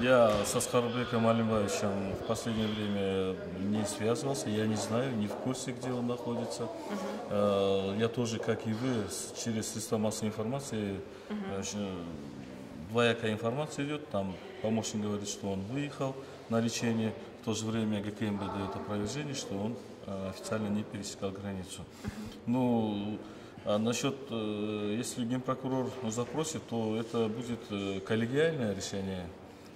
Я со Скоробеком Алимбаевичем в последнее время не связывался, я не знаю, не в курсе, где он находится. Э, Я тоже, как и вы, через средства массовой информации, щ- двоякая информация идет, там помощник говорит, что он выехал на лечение, в то же время ГКМБ дает опровержение, что он э, официально не пересекал границу. Ну, а насчет, если генпрокурор запросит, то это будет коллегиальное решение.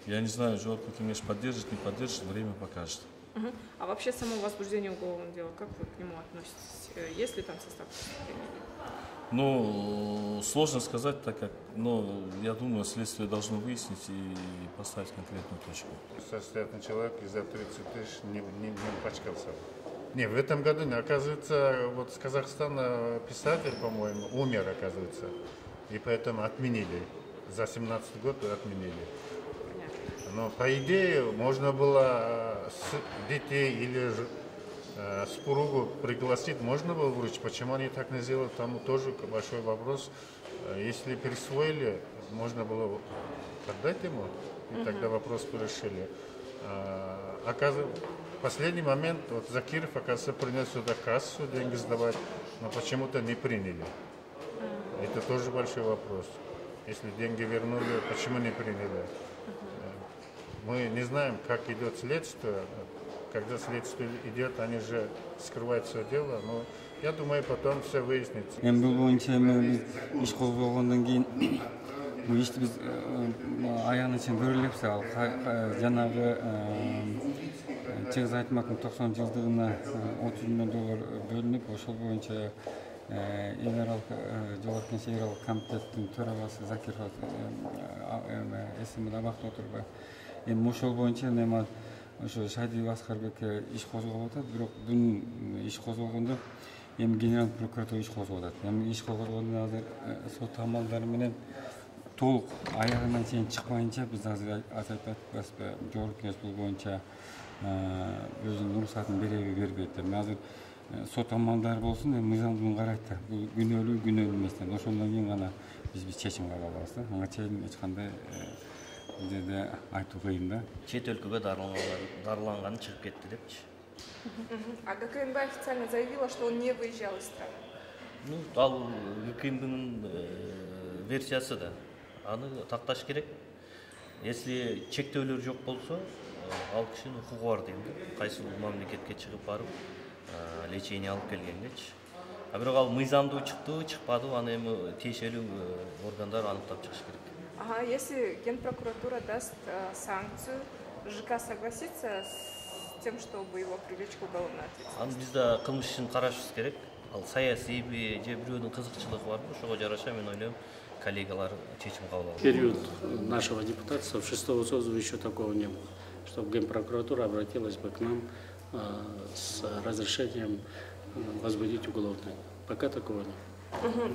Я не знаю, Жорко Кемеш поддержит, не поддержит, время покажет. Мгм. А вообще само возбуждение уголовного дела, как вы к нему относитесь? Э, Есть ли там состав преступления? Ну, сложно сказать, так как, но я думаю, следствие должно выяснить и поставить конкретную точку. Состоятельный человек и за 30 тысяч не, не, не пачкался. Не, в этом году не. Оказывается, вот с Казахстана писатель, по-моему, умер, оказывается. И поэтому отменили. За 17 год отменили. Но по идее можно было э, с детей или э, супругу пригласить, можно было вручить. Почему они так не сделали, там тоже большой вопрос. Э, Если присвоили, можно было отдать ему, и тогда вопрос бы решили. А, оказывается, в последний момент, вот Закиров, оказывается, принес сюда кассу, деньги сдавать, но почему-то не приняли. Это тоже большой вопрос. Если деньги вернули, почему не приняли? Мы не знаем, как идет следствие. Когда следствие идет, они же скрывают свое дело. Но я думаю, потом все выяснится. боюнча эми биз иш козгогондон кийин бул ишти биз аяны чейин көрө элекпиз ал жанагы чыгыз айтмактын токсон жылдыгына отуз миллион доллар бөлүнүп ошол боюнча эл аралык жогорку кеңеш эл аралык комитеттин төрагасы закиров эсимде абакта отурбай эми ошол боюнча эми ошо шадиев аскарбекке иш козголуп атат бирок бул иш козголгондо эми генералдык прокуратура иш козгоп атат. Эми иш козгонгондо азыр э, сот амалдары менен толук аягына чейин чыкпайынча биз азыр ай- азыртып атпайбызбы жогорку кеңеш бул боюнча э, өзүнүн уруксатын береби бербейт эми азыр э, сот амалдары болсун эми мыйзамдуу карайт да. Бул күнөөлүү күнөөлүү эмес ошондон кийин гана биз чечим кабыл алабыз да. Ага чейин эч кандай э, жерде айтуу кыйын да чет өлкөгө дарыланган дарыланган чыгып кетти депчи А ГКНБ официально заявила, что он не выезжал из страны. ну ал гкмбнын версиясы да. Аны такташ керек. Если чектөөлөр жок болсо э, ал кишинин укугу бар дейм да. Кайсы бир мамлекетке чыгып барып э, лечение алып келгенгечи а бирок ал мыйзамдуу чыктыбы чыкпадыбы аны эми тиешелүү э, органдар аныктап чыгыш керек. Ага, если Генпрокуратура даст э, санкцию, ЖК согласится с тем, чтобы его привлечь к уголовной ответственности? аны биз да кылмыш ишин карашыбыз керек ал саясийби же бирөөнүн кызыкчылыгы барбы ошого жараша мен ойлойм коллегалар чечим кабыл алат период нашего депутатства, в шестого созыва еще такого не было, чтобы Генпрокуратура обратилась бы к нам э, с разрешением э, возбудить уголовное. Пока такого нет.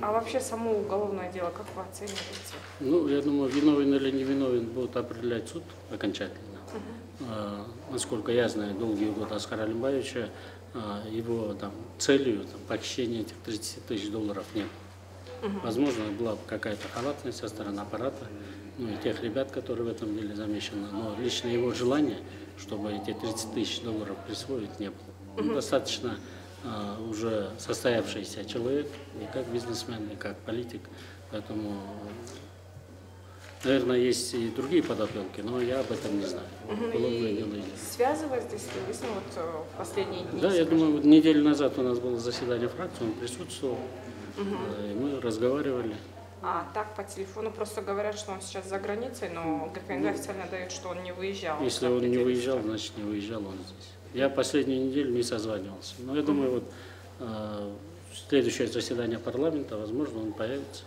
А вообще само уголовное дело, как вы оцениваете? Ну, я думаю, виновен или невиновен будут определять суд окончательно. Э, Насколько я знаю, долгие годы Аскара Алимбаевича, э, его там, целью там, похищения этих 30 тысяч долларов нет. Возможно, была бы какая-то халатность со стороны аппарата, ну и тех ребят, которые в этом деле замешаны. Но лично его желание, чтобы эти 30 тысяч долларов присвоить, не было. Он достаточно уже состоявшийся человек, и как бизнесмен, и как политик. Поэтому, наверное, есть и другие подоплеки, но я об этом не знаю. Дело идет. Связывалось здесь с вот э, в последние дни? Да, я думаю, вот неделю назад у нас было заседание фракции, он присутствовал, э, и мы разговаривали. А так по телефону просто говорят, что он сейчас за границей, но ГКНД официально дает, что он не выезжал. Если он не выезжал, значит не выезжал он здесь. Я последнюю неделю не созванивался. Но я думаю, вот э, следующее заседание парламента, возможно, он появится.